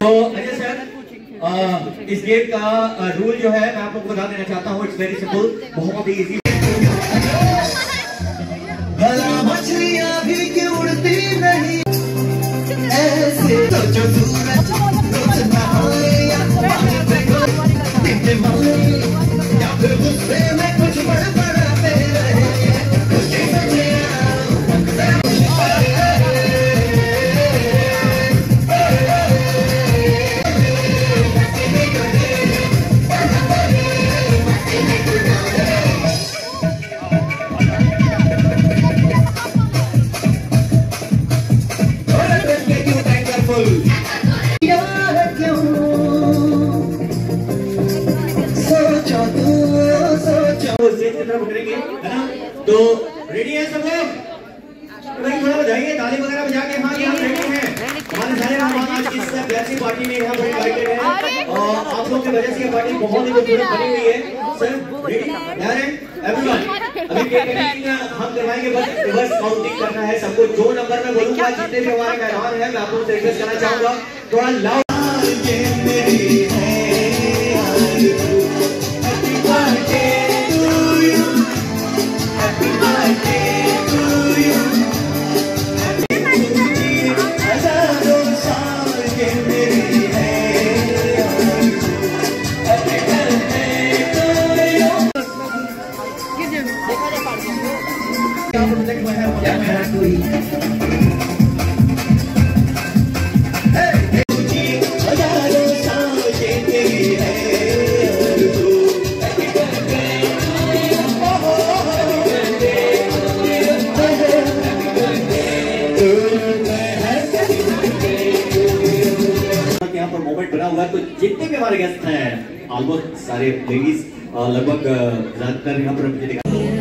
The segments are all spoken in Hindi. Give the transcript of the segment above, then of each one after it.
तो अजय सर अ, इस गेम का रूल जो है मैं आप बता देना चाहता हूँ इट्स वेरी सिंपल बहुत ही इजी मछलियाँ भी उड़ती नहीं ऐसे तो जो सूरज करेंगे है ना? तो रेडी है सब लोग? भाई थोड़ा बजाइए ताली वगैरह बजा के हाँ ये हम रेडी हैं। हमारे सारे मेहमान आज इस पार्टी में यहाँ इनवाइटेड हैं। और आप लोगों की वजह से ये पार्टी बहुत ही खूबसूरत बनी हुई है। सर रेडी तैयार हैं एवरीवन अभी हम करवाएँगे बस रिवर्स काउंटिंग करना है। सबको जो नंबर में बोलूँगा जितने भी हमारे मेहमान हैं मैं आप लोगों से रिक्वेस्ट करना चाहूँगा। थोड़ा लाउड जितने भी हमारे गेस्ट हैं ऑलमोस्ट सारे लेडीज़ लगभग ज़्यादातर यहाँ पर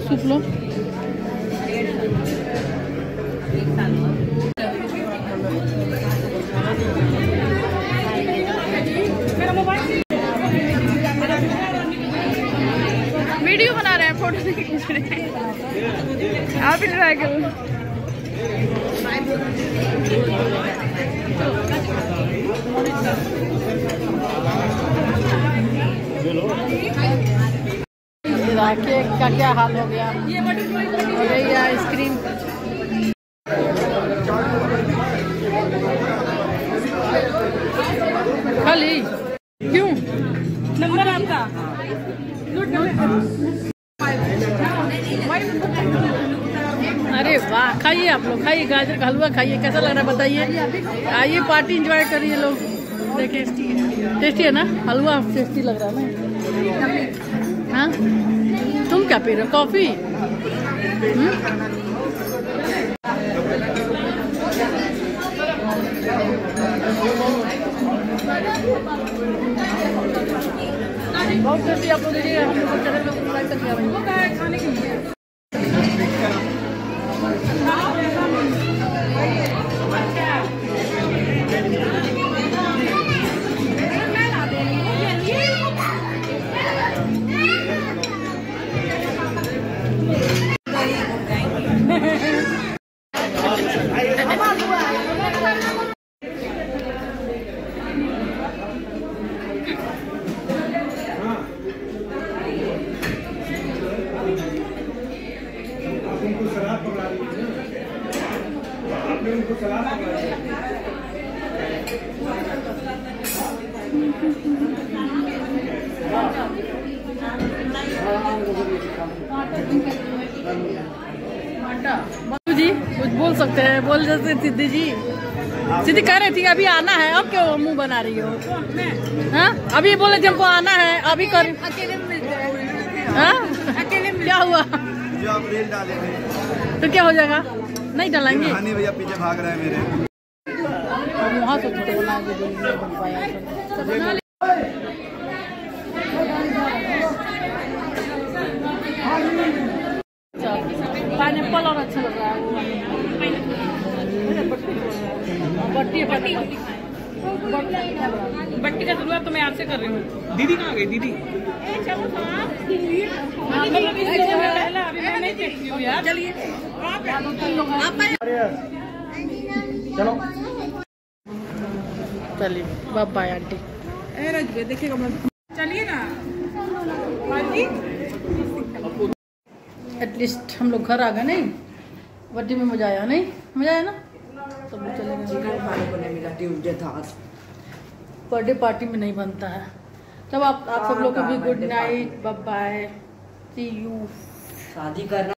लो वीडियो बना रहे हैं फ़ोटो आप ही ट्राई करो केक का क्या हाल हो गया। अरे ये आइसक्रीम। खाली। क्यों? नंबर आपका। अरे वाह खाइए आप लोग खाइए गाजर का हलवा खाइए कैसा लग रहा है बताइए। आइए पार्टी एंजॉय करिए लोग। टेस्टी है। ना? हलवा टेस्टी लग रहा है ना? हाँ? तुम क्या पी रहे हो? कॉफ़ी? बहुत बहुत दीजिए हम लोग चले लोग ट्राई करके आ रहे हैं खाने के लिए बाबू जी कुछ बोल सकते हैं? बोल जैसे सिद्धि जी। सिद्धि कह रही थी अभी आना है अब क्यों मुँह बना रही हो? हाँ? अभी बोले थे हमको आना है अभी कर अकेले में मिलते हैं। हाँ? अकेले क्या हुआ? जो आप रील डाले तो क्या हो जाएगा? नहीं डालेंगे। हनी भैया पीछे भाग रहे हैं मेरे। वहाँ से बना के पाया तो। पाइनएप्पल और अच्छा लग रहा है वो। बट्टी बट्टी। बट्टी व्यक्तिगत शुरुआत तो मैं आपसे कर रही हूँ। दीदी कहाँ गई दीदी? हाँ, मतलब इस पहला अभी मैं नहीं देखती हूँ यार। चलिए। चलो। चलिए बाय बाय आंटी। देखिएगा चलिए ना। हाँ एटलीस्ट हम लोग घर आ गए नहीं? बर्थडे में मज़ा आया नहीं? मज़ा आया ना? सब लोग चले गए बर्थडे पार्टी में नहीं बनता है। तब आप आप सब लोग को भी good night bye bye see you शादी करना